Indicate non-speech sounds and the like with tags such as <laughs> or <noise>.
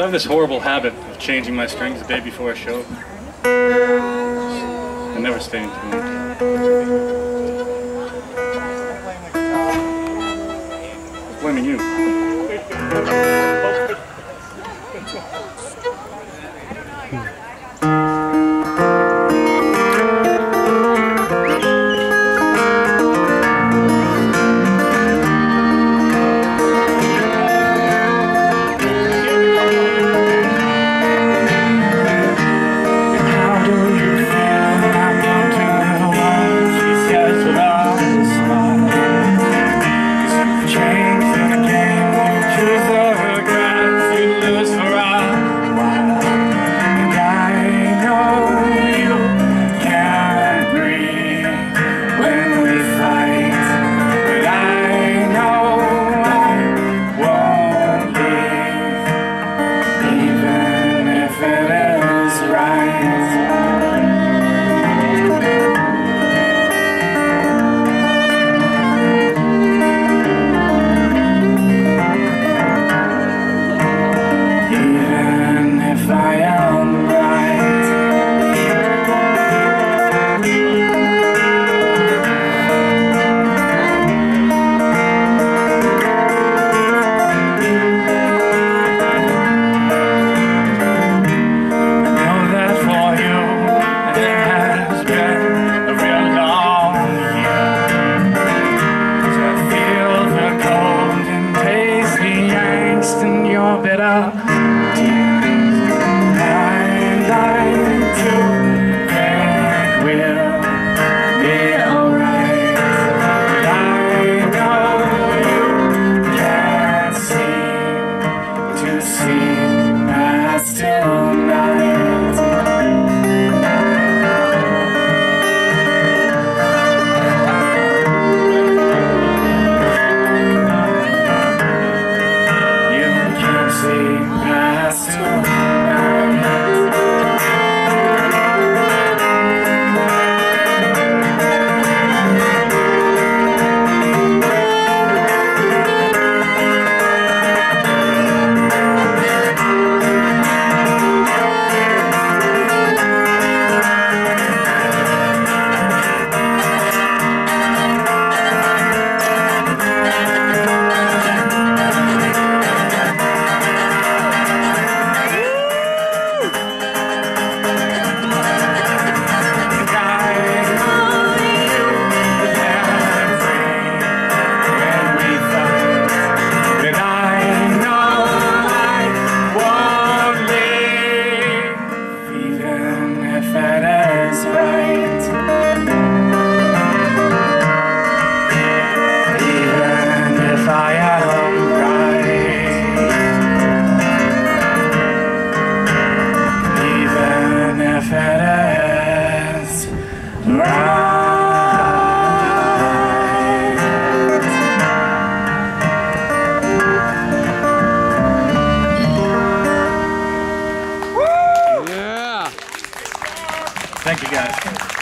So I have this horrible habit of changing my strings the day before a show. I never stay in tune. Blaming you. <laughs> buried Thank you, guys.